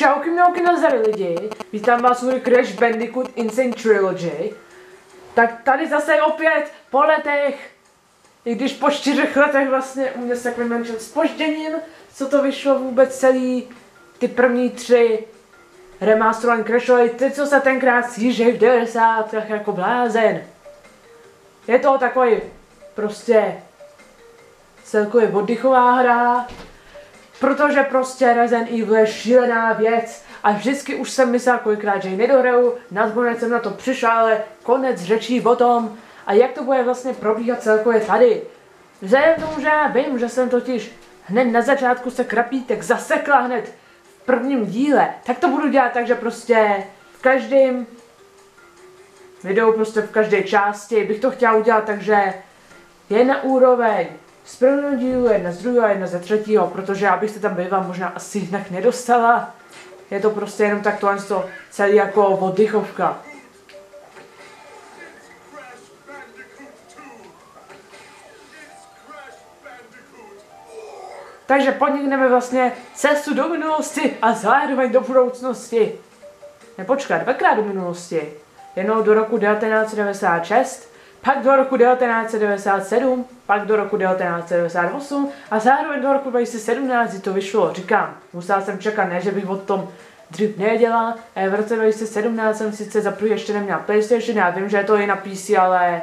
Čauky mňauky nazdar lidi, vítám vás u Crash Bandicoot Insane Trilogy. Tak tady zase opět po letech, i když po čtyřech letech vlastně u mě s takovým menším spožděním, co to vyšlo vůbec celý, ty první tři remasterované Crashovi, ty co se tenkrát sjíždějí v 90 jako blázen. Je to takový prostě celkově oddychová hra, Protože prostě Resident Evil je šílená věc a vždycky už jsem myslel kolikrát, že ji nedohraju, nakonec jsem na to přišel, ale konec řečí o tom a jak to bude vlastně probíhat celkově tady. Vzhledem tomu, že já vím, že jsem totiž hned na začátku se krapítek zasekla hned v prvním díle, tak to budu dělat tak, že prostě v každém videu, prostě v každé části bych to chtěla udělat, takže jedna úroveň z dílu, jedna z druhého, jedna ze třetího, protože já bych se tam bývala možná asi jinak nedostala. Je to prostě jenom tak to celý jako oddychovka. Crash Bandicoot 2! It's Crash Bandicoot! Takže podnikneme vlastně cestu do minulosti a zároveň do budoucnosti. Nepočkat, dvakrát do minulosti. Jednou do roku 1996, pak do roku 1997, pak do roku 1998 a zároveň do roku 2017 kdy to vyšlo. Říkám, musela jsem čekat, ne, že bych o tom dřív. Eh, V roce 2017 jsem sice za první ještě neměla PlayStation, já vím, že je to i na PC, ale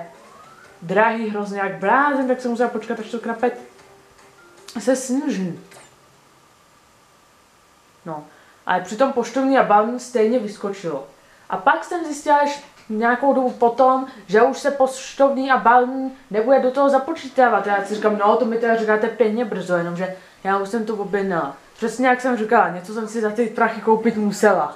drahý hrozně jak blázen, tak jsem musela počkat, až to krapet se sníží. No, ale přitom poštovní a stejně vyskočilo. A pak jsem zjistila až nějakou dobu potom, že už se poštovní a balon nebude do toho započítávat. Já si říkám, no to mi teda říkáte pěkně brzo, jenomže já už jsem to objednala. Přesně jak jsem říkala, něco jsem si za ty prachy koupit musela.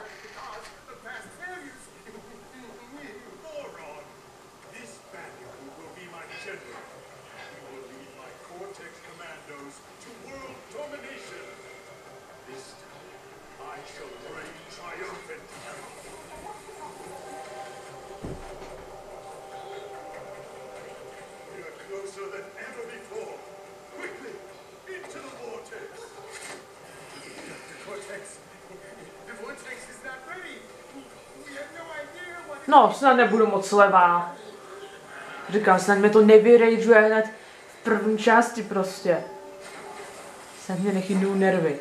No, snad nebudu moc levá. Říkám, snad mi to nevyrageuje hned v první části prostě. Snad mě nechybnou nervy.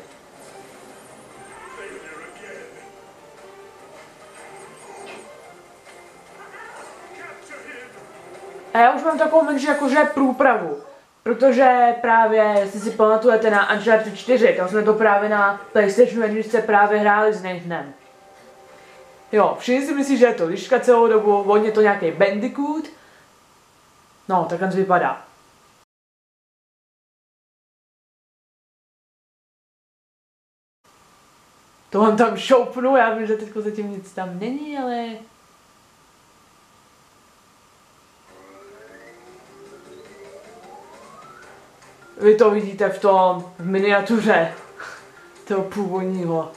A já už mám takovou menší jakože průpravu. Protože právě, jestli si pamatujete na Uncharted 4, tam jsme to právě na PlayStation 1 právě hráli s Nathanem. Jo, všichni si myslí, že je to liška celou dobu, on je to nějaký Bandicoot. No, tak to vypadá. To on tam šoupnu, já vím, že teď zatím nic tam není, ale... Vy to vidíte v tom, v miniatuře toho původního.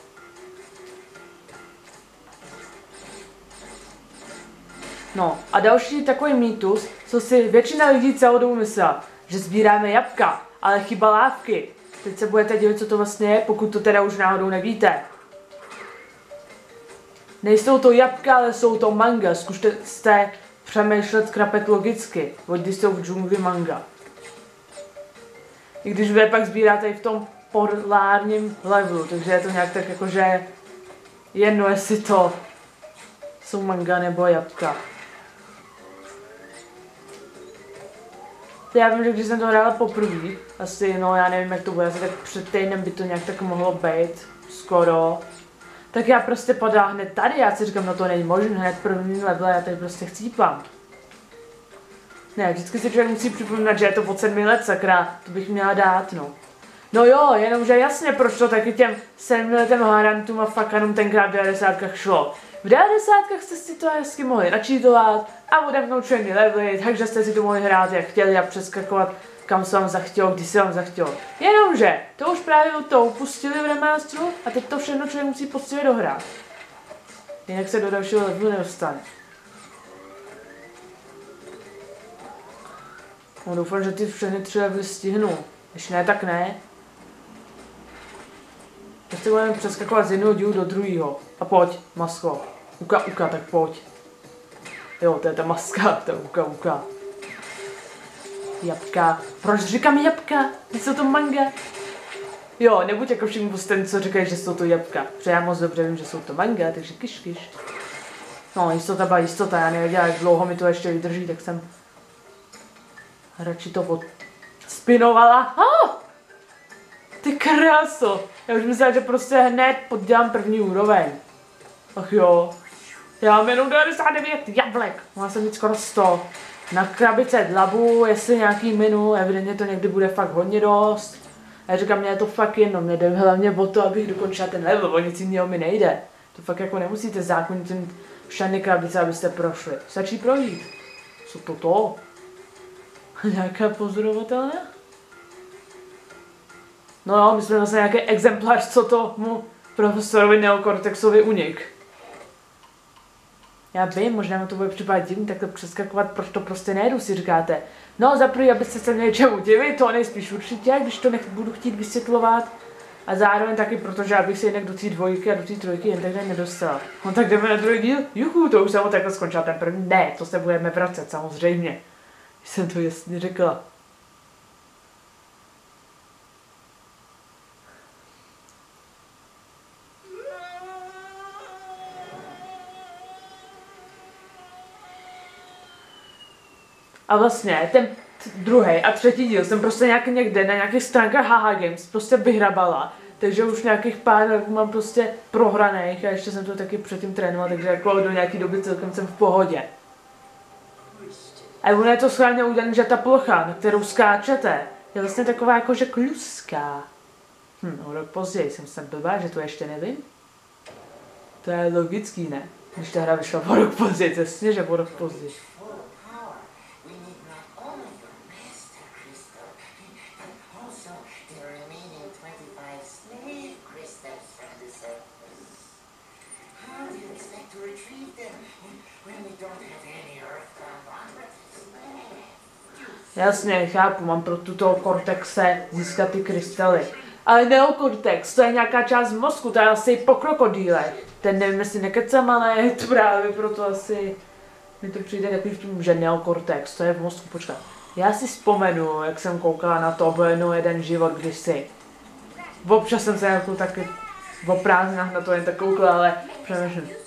No a další takový mýtus, co si většina lidí celou dobu myslela, že sbíráme jabka, ale chyba lávky. Teď se budete divit, co to vlastně je, pokud to teda už náhodou nevíte. Nejsou to jabka, ale jsou to manga. Zkuste jste přemýšlet krapet logicky, když jsou v džungli manga. I když vy pak sbíráte i v tom polárním levelu, takže je to nějak tak jakože jedno, jestli to jsou manga nebo jabka. Já vím, že když jsem to hrála poprvé, asi, no já nevím, jak to bude, asi tak před týdnem by to nějak tak mohlo být, skoro. tak já prostě padám hned tady, já si říkám, no to není možné, hned první level, já tady prostě chcípám. Ne, vždycky si člověk musí připomínat, že je to od sedmi let, sakra, to bych měla dát, no. No jo, jenomže jasně, proč to taky těm sedmiletým harantům a fakanům tenkrát v 90 šlo. V 90 jste si to hezky mohli načítovat a odemknout všechny levely, takže jste si to mohli hrát jak chtěli a přeskakovat kam se vám zachtělo, když se vám zachtělo. Jenomže, to už právě to upustili v remasteru a teď to všechno člověk musí poctivě dohrát. Jinak se do dalšího levelu nedostane. No doufám, že ty všechny tři levely stihnu. Když ne, tak ne. Teď budeme přeskakovat z jednoho dílu do druhého. A pojď, masko. Uka, uka, tak pojď. Jo, to je ta maska, to je uka, uka. Jabka. Proč říkám jabka? Jsou to manga? Jo, nebuď jako všichni ten, co říkají, že jsou to jabka. Protože já moc dobře vím, že jsou to manga, takže kyš, kyš. No, jistota byla jistota, já nevěděla, jak dlouho mi to ještě vydrží, tak jsem radši to od... spinovala. Oh! Ty kráso! Já už myslela, že prostě hned poddělám první úroveň. Ach jo. Já mám jenom 99 jablek. Má jsem mít skoro 100. Na krabice dlabu, jestli nějaký menu, evidentně to někdy bude fakt hodně dost. A já říkám, mě je to fakt jenom, jde hlavně o to, abych dokončil ten level, o nic jiného mi nejde. To fakt jako nemusíte zákonitě mít všechny krabice, abyste prošli. Stačí projít. Co to to? Nějaká pozorovatelná? No jo, my jsme zase nějaký exemplář, co to mu profesorovi Neokortexovi unik. Já vím, možná mi to bude připadat divný takhle přeskakovat, proč to prostě nejdu, si říkáte. No, za prvý, abyste se měli čemu divit, to nejspíš určitě, když to nech, budu chtít vysvětlovat. A zároveň taky, protože abych se jinak do té dvojky a do té trojky jen takhle nedostala. No tak jdeme na druhý díl. Juchu, to už jsem takhle skončila ten první. Ne, to se budeme vracet, samozřejmě. Jsem to jasně řekla. A vlastně ten druhý a třetí díl jsem prostě nějak někde na nějakých stránkách HH Games prostě vyhrabala. Takže už nějakých pár roků mám prostě prohraných a ještě jsem to taky předtím trénoval, takže jako do nějaký doby celkem jsem v pohodě. A ono je to schválně udělané, že ta plocha, na kterou skáčete, je vlastně taková jakože kluská. Hm, o rok později jsem se blbá, že to ještě nevím. To je logický, ne? Když ta hra vyšla o rok později, jasně, že o rok později. Jasně, chápu, mám pro tuto kortexe získat ty krystaly. Ale neokortex, to je nějaká část mozku, to je asi po krokodýlech. Ten nevím, jestli nekecám, ale je to právě proto asi... Mi to přijde takový vtip, že neokortex, to je v mozku, počkat. Já si vzpomenu, jak jsem koukala na to, byl jenom jeden život kdysi. Občas jsem se jako taky o prázdninách na to jen tak koukala, ale přemýšlím.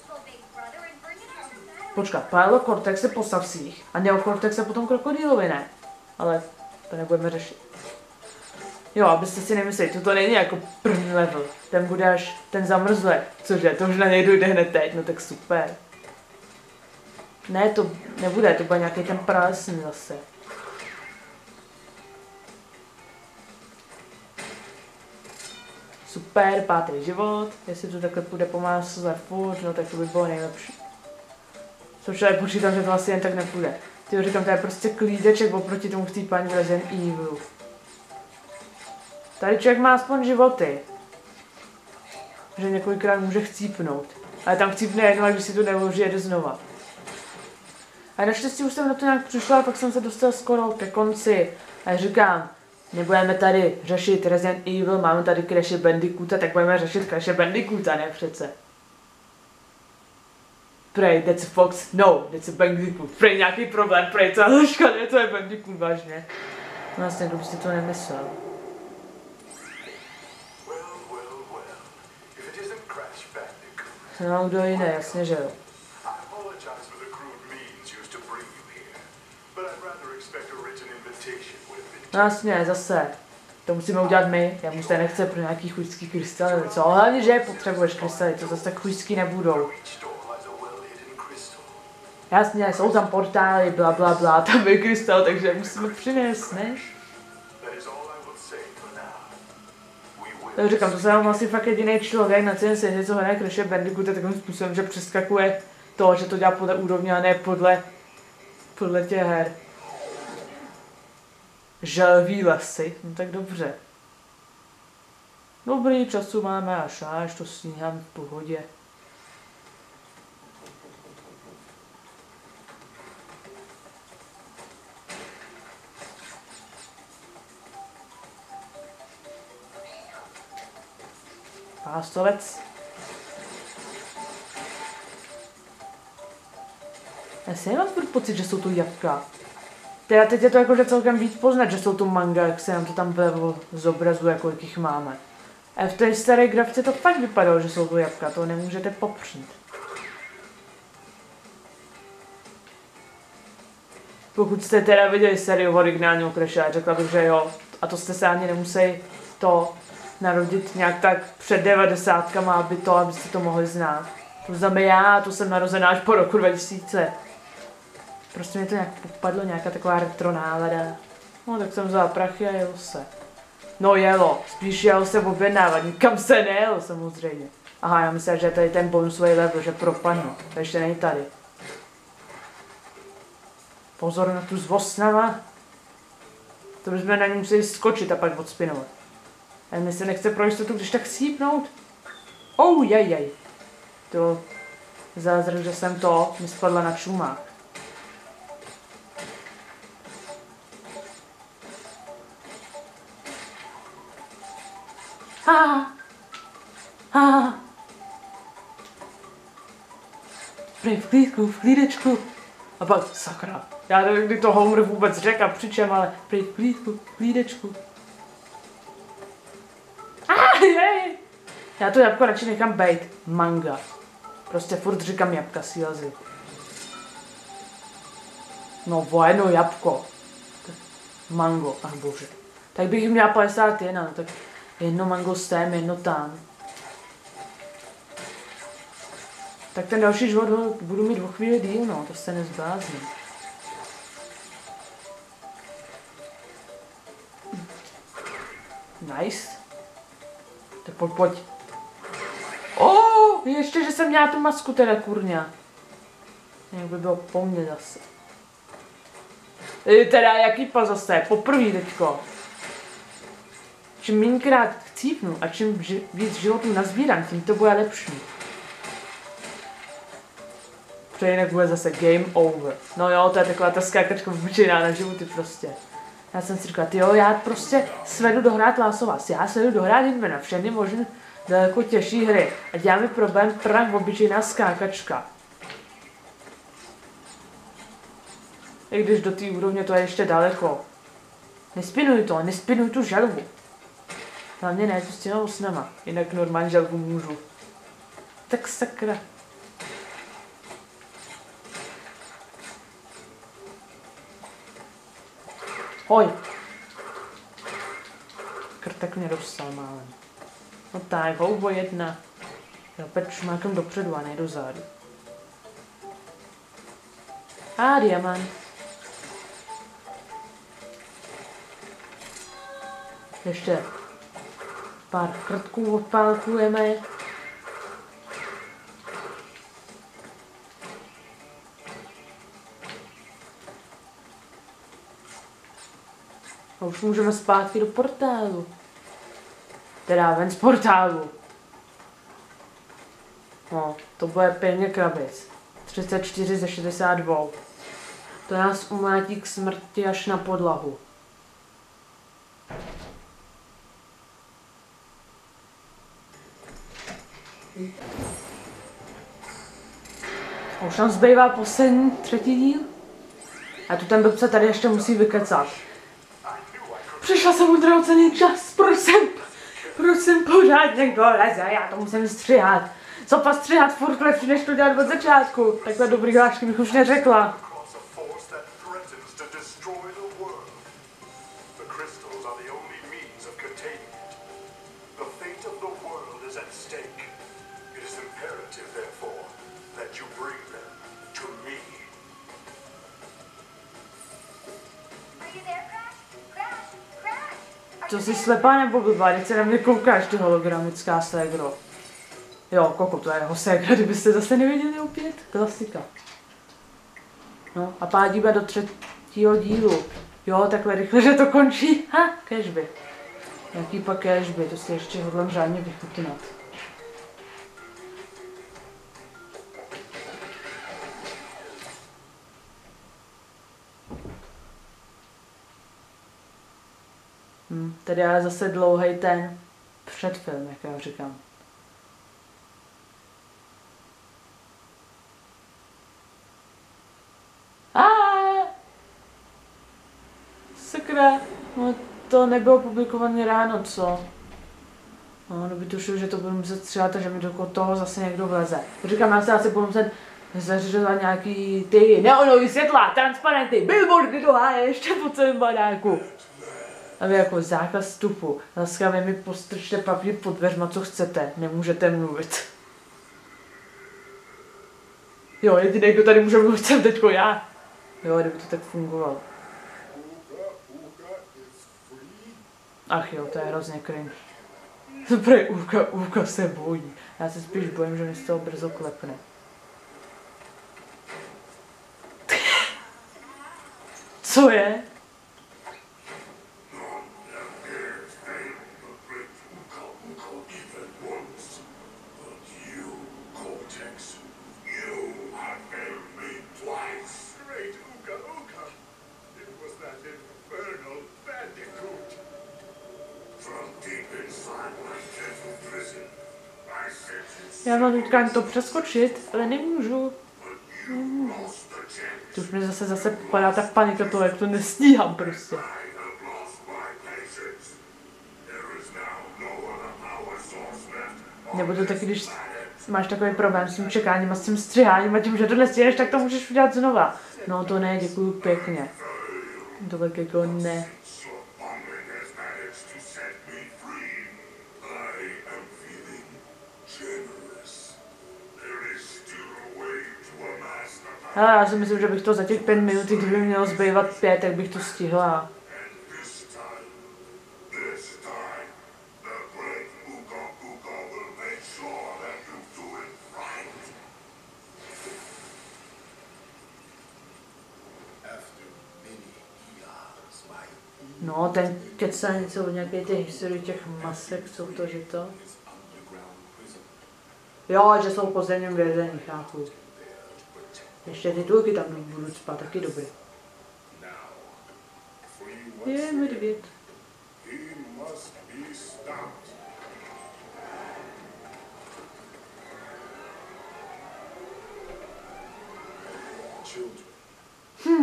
Počkat, paleokortex je po savcích a neokortex je potom krokodýlovi, ne? ale to nebudeme řešit. Jo, abyste si nemysleli, toto není jako první level, ten bude až ten zamrzlé, cože, to už na něj dojde hned teď, no tak super. Ne, to nebude, to bude nějaký ten pralesný zase. Super, pátý život, jestli to takhle půjde pomáhat za furt, no tak to by bylo nejlepší. Což ale počítám, že to asi jen tak nepůjde. Ty říkám, to je prostě klídeček oproti tomu chcípání v Resident Evil. Tady člověk má aspoň životy. Že několikrát může chcípnout. Ale tam chcípne jedno, a když si to neuloží, jede znova. A naštěstí už jsem na to nějak přišla, pak jsem se dostal skoro ke konci. A říkám, nebudeme tady řešit Resident Evil, máme tady Crash Bandicoota, tak budeme řešit Crash Bandicoota, ne přece. Prej, that's a fox. No, that's a bandicoot. Prej, nějaký problém, prej, co je to je bandicoot, vážně. Vlastně, kdo byste to nemyslel. No, kdo jiný, jasně, že jo. No jasně, zase. To musíme udělat my, já mu se nechce pro nějaký chujský krystaly, co? Hlavně, že potřebuješ krystaly, to zase tak chujský nebudou. Jasně, jsou tam portály, bla bla bla, tam je krystal, takže musíme přinést, ne? Tak říkám, to jsem asi fakt jediný člověk na celém světě, co hraje Crash Bandicoot takovým způsobem, že přeskakuje to, že to dělá podle úrovně a ne podle, podle těch her. Želví lesy, no tak dobře. Dobrý, času máme až až, to sníhám v pohodě. Pástovec. Já si nemám furt pocit, že jsou to jabka. Teda teď je to jakože celkem víc poznat, že jsou to manga, jak se nám to tam vlevo zobrazuje, kolik jich máme. A v té staré grafce to fakt vypadalo, že jsou to jabka, to nemůžete popřít. Pokud jste teda viděli sérii originálního Crasha, řekla bych, že jo. A to jste se ani nemuseli to narodit nějak tak před devadesátkama, aby to, abyste to mohli znát. To znamená já, to jsem narozená až po roku 2000. Prostě mi to nějak popadlo, nějaká taková retro nálada. No tak jsem vzala prachy a jelo se. No jelo, spíš jelo se objednávat, nikam se nejelo samozřejmě. Aha, já myslím, že tady ten bonusový level, že propadnu. To ještě není tady. Pozor na tu zvosnava. To bychom na ní museli skočit a pak odspinovat. A mi se nechce pro jistotu, když tak sípnout. Oh, jej, jej. To zázrak, že jsem to, mi spadla na čumách. Ha! Ha! Prej v klídku, v klídečku. A pak, sakra, já nevím, kdy to Homer vůbec řekl a přičem, ale prej v klídku, v klídečku. Jej! Já to jabko radši nechám bejt. Manga. Prostě furt říkám jabka sílazy. No, vojeno jabko. Mango, ach bože. Tak bych měla 51, no tak jedno mango s tém, jedno tam. Tak ten další život budu mít o chvíli díl, no, to se nezblázní. Nice. Tak pojď, pojď. Oh, ještě, že jsem měla tu masku teda, kurňa. Jak by bylo po mně zase. E, Teda, jaký pa zase? Poprvé teďko. Čím méněkrát chcípnu a čím ži- víc životů nazbírám, tím to bude lepší. Protože jinak bude zase game over. No jo, to je taková ta skákačka obyčejná na životy prostě. Já jsem si říkal, jo, já prostě svedu dohrát Us, já svedu dohrát Hitmana, všechny možné daleko těžší hry. A dělá mi problém prach obyčejná skákačka. I když do té úrovně to je ještě daleko. Nespinuj to, nespinuj tu želvu. Hlavně ne, tu s těma osnama, jinak normální želvu můžu. Tak sakra. Hoj. Krtek mě dostal málem. No tak, houbo jedna. Já opět šmákem dopředu a ne do zádu. A diamant. Ještě pár krtků odpálkujeme. Už můžeme zpátky do portálu. Teda ven z portálu. No, to bude pěkně krabic. 34 ze 62. To nás umlátí k smrti až na podlahu. A už nám zbývá poslední, třetí díl. A tu ten blbce tady ještě musí vykecat. Přišla jsem utracený čas, proč jsem, proč jsem pořád někdo leze, já to musím stříhat. Co pa stříhat furt lepší, než to dělat od začátku. Takhle dobrý hlášky bych už neřekla. You jsi slepá nebo blbá? Teď se na mě koukáš, ty hologramická ségro. Jo, koko, to je jeho ségra, kdybyste zase neviděli opět. Klasika. No a pádíme do třetího dílu. Jo, takhle rychle, že to končí. Ha, cashby. Jaký pak cashby, to si ještě hodlám řádně vychutnat. Tady je zase dlouhý ten předfilm, jak já říkám. A Sakra, no to nebylo publikované ráno, co? No, no by tušil, že to budu muset střílet, takže mi do toho zase někdo vleze. Říkám, já se asi budu muset zařizovat nějaký ty neonový světla, transparenty, billboardy háje, ještě po celém baráku. A vy jako zákaz vstupu. Laskavě mi postrčte papír pod dveřma, co chcete. Nemůžete mluvit. Jo, jediný, kdo tady může mluvit, jsem teďko já. Jo, kdyby to tak fungovalo. Ach jo, to je hrozně cringe. Prej Úka, Úka se bojí. Já se spíš bojím, že mi z toho brzo klepne. Co je? Já mám teďka to přeskočit, ale nemůžu. chance. To už mi zase zase padá ta panika toho, jak to nestíhám prostě. Nebo to taky, když máš takový problém s tím čekáním a s tím střiháním a tím, že to nestihneš, tak to můžeš udělat znova. No to ne, děkuju pěkně. To tak jako ne. Ale já si myslím, že bych to za těch pět minut, kdyby mělo zbývat pět, tak bych to stihla. No, ten kecá něco o nějaké té historii těch masek, jsou to, že to? Jo, že jsou v podzemním vězení, chápu. E siete due che danno un spata, chi dov'è? Yeah, mi diverto.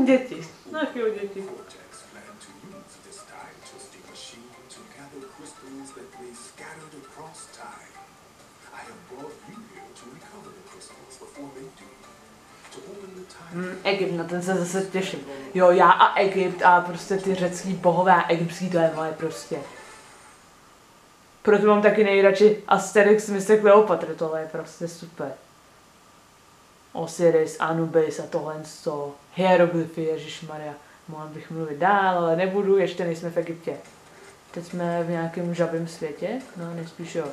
Dzieci. No, Across time. I have brought you here to recover the crystals before they do. Hm, Egypt, na ten se zase těším. Jo, já a Egypt a prostě ty řecký bohové a egyptský, to je moje prostě. Proto mám taky nejradši Asterix, Mr. Kleopatra, tohle je prostě super. Osiris, Anubis a tohle to, hieroglyfy, ježišmarja. Mohl bych mluvit dál, ale nebudu, ještě nejsme v Egyptě. Teď jsme v nějakém žabém světě, no nejspíš jo.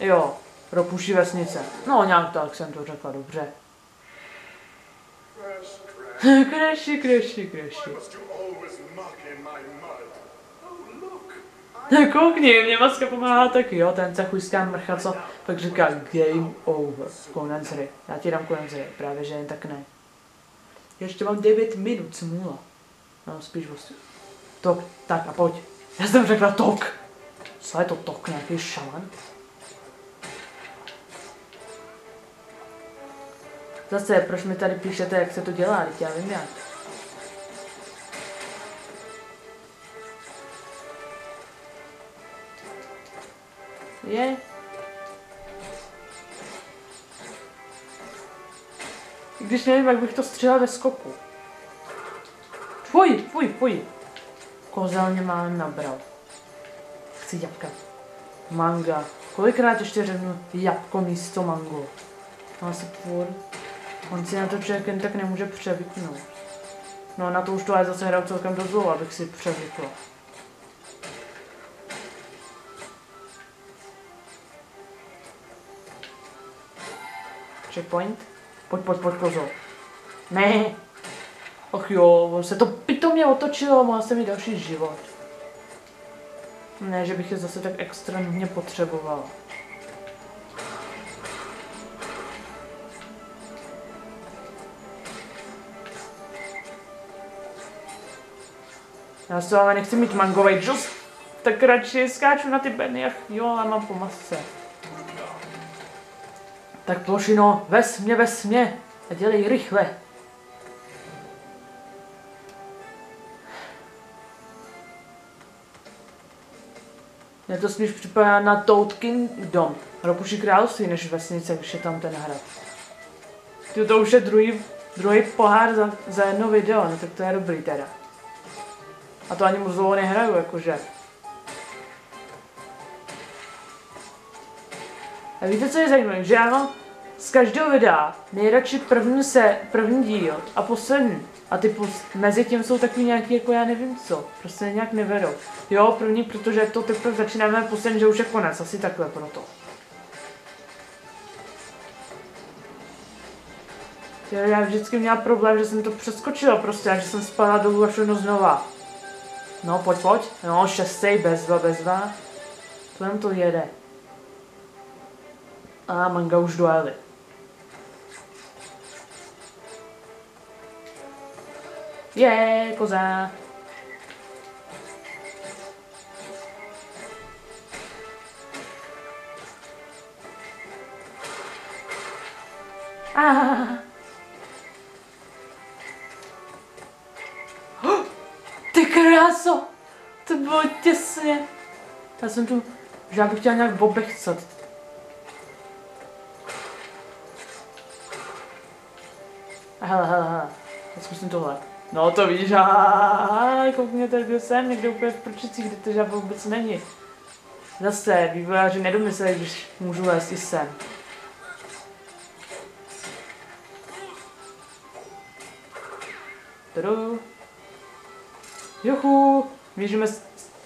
Jo, ropuší vesnice. No nějak tak jsem to řekla dobře. Kreši, kreši, kreši. Look. Koukni, mě maska pomáhá taky, jo, ten cechujská mrcha, co pak říká game over, konec hry. Já ti dám konec hry, právě že jen tak ne. Ještě mám 9 minut, smůla. No, spíš vlastně. Tok, tak a pojď. Já jsem řekla tok. Co je to tok, nějaký šaman? Zase, proč mi tady píšete, jak se to dělá, teď já vím jak. Je. Když nevím, jak bych to střelil ve skoku. Fuj, fuj, fuj. Kozel mě mám nabral. Chci jabka. Manga. Kolikrát ještě řeknu jabko místo mango? No asi tvůr. On si na to člověk jen tak nemůže převyknout. No na to už to ale zase hraju celkem dost dlouho, abych si převykl. Checkpoint? Pojď, pojď, pojď, pozor. Ne. Och jo, on se to pitomně otočilo, má se mi další život. Ne, že bych je zase tak extrémně potřeboval. Já se ale nechci mít mangový džus, tak radši skáču na ty beny, ach jo, ale mám po masce. Tak plošino, ves mě, ves mě a dělej rychle. Mě to spíš připadá na Toad Kingdom, Ropuši království, než vesnice, když je tam ten hrad. Ty to už je druhý, druhý pohár za, za jedno video, no tak to je dobrý teda. A to ani moc nehraju, jakože. A víte, co je zajímavé? Že ano, z každého videa nejradši první se, první díl a poslední. A ty pos, mezi tím jsou takový nějaký, jako já nevím co, prostě nějak nevedou. Jo, první, protože to teprve začínáme, poslední, že už je konec, asi takhle proto. Já vždycky měla problém, že jsem to přeskočila prostě, a že jsem spadla dolů a všechno znova. No, pojď, pojď. No, šestý, bezva, bezva. To jen to jede. A manga už dojeli. Je, koza. Ah. Kráso! To bylo těsně. Já jsem tu, že já bych chtěla nějak obechcat. Hele, hele, hele. Zkusím tohle. No to víš, a koukněte, kde jsem, někde úplně v prčicích, kde to žába vůbec není. Zase, vývojáři nedomysleli, když můžu lézt i sem. Tudu. Juchu, blížíme,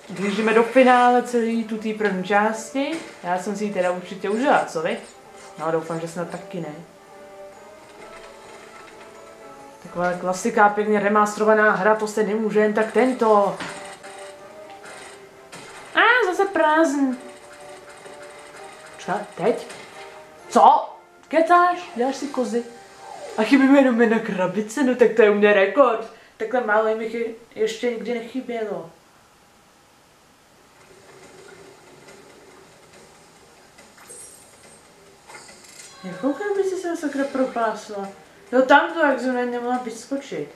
blížíme do finále celý tu té první části. Já jsem si ji teda určitě užila, co vy? No, doufám, že snad taky ne. Taková klasika, pěkně remastrovaná hra, to se nemůže jen tak tento. A ah, zase prázdn. Čeká, teď? Co? Kecáš? Děláš si kozy? A chybí mi jenom jedna krabice, no tak to je u mě rekord. Takhle málo mi chy- ještě nikdy nechybělo. Jak koukám, by si se sakra propásla? No tam to jak zrovna nemohla vyskočit.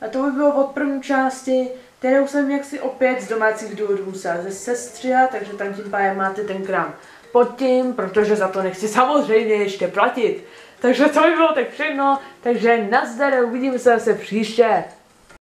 A to by bylo od první části, kterou jsem jaksi opět z domácích důvodů musela ze sestřiha, takže tam tím pádem máte ten krám pod tím, protože za to nechci samozřejmě ještě platit. Takže to by bylo tak všechno, takže nazdar, uvidíme se zase příště.